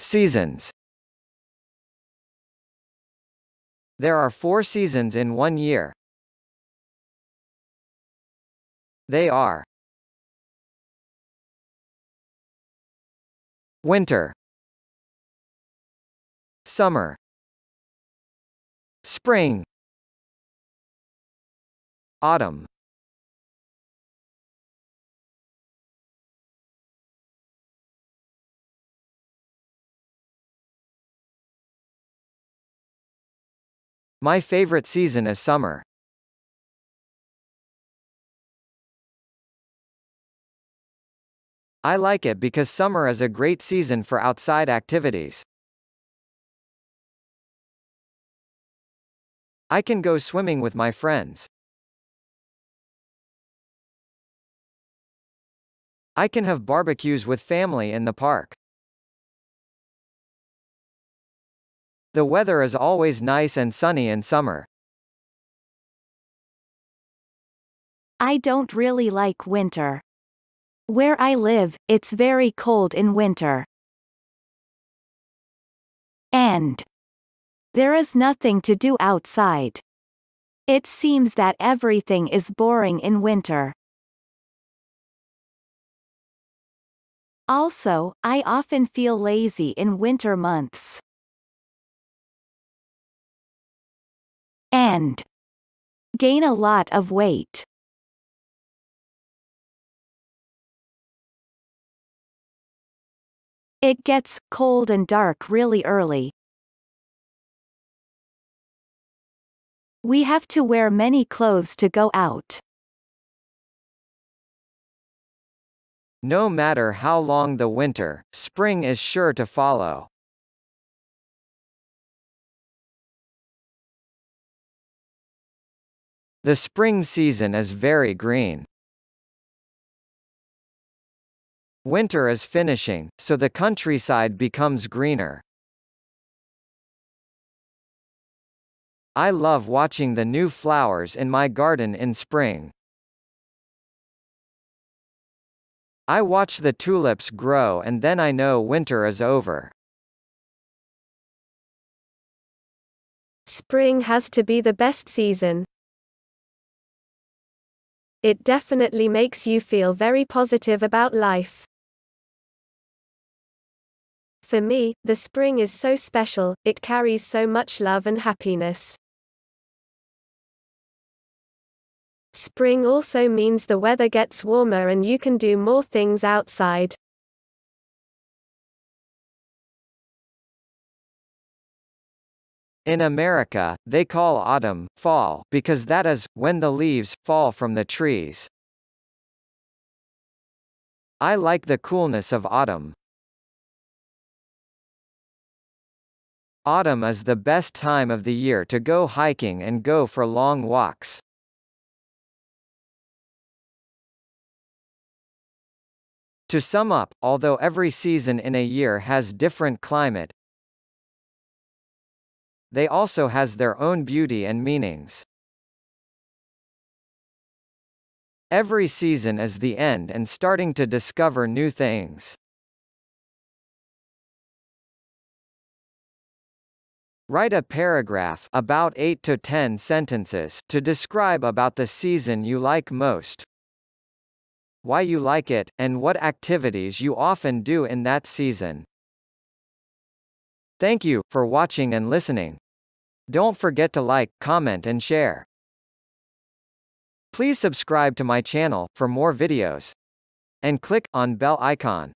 Seasons. There are four seasons in one year. They are Winter. Summer. Spring. Autumn My favorite season is summer. I like it because summer is a great season for outside activities. I can go swimming with my friends. I can have barbecues with family in the park. The weather is always nice and sunny in summer. I don't really like winter. Where I live, it's very cold in winter. And there is nothing to do outside. It seems that everything is boring in winter. Also, I often feel lazy in winter months. And gain a lot of weight. It gets cold and dark really early. We have to wear many clothes to go out. No matter how long the winter, spring is sure to follow. The spring season is very green. Winter is finishing, so the countryside becomes greener. I love watching the new flowers in my garden in spring. I watch the tulips grow and then I know winter is over. Spring has to be the best season. It definitely makes you feel very positive about life. For me, the spring is so special, it carries so much love and happiness. Spring also means the weather gets warmer and you can do more things outside. In America, they call autumn, fall, because that is, when the leaves, fall from the trees. I like the coolness of autumn. Autumn is the best time of the year to go hiking and go for long walks. To sum up, although every season in a year has different climate, they also has their own beauty and meanings. Every season is the end and starting to discover new things. Write a paragraph about 8 to 10 sentences to describe about the season you like most, why you like it, and what activities you often do in that season. Thank you for watching and listening. Don't forget to like, comment and share. Please subscribe to my channel for more videos. And click on bell icon.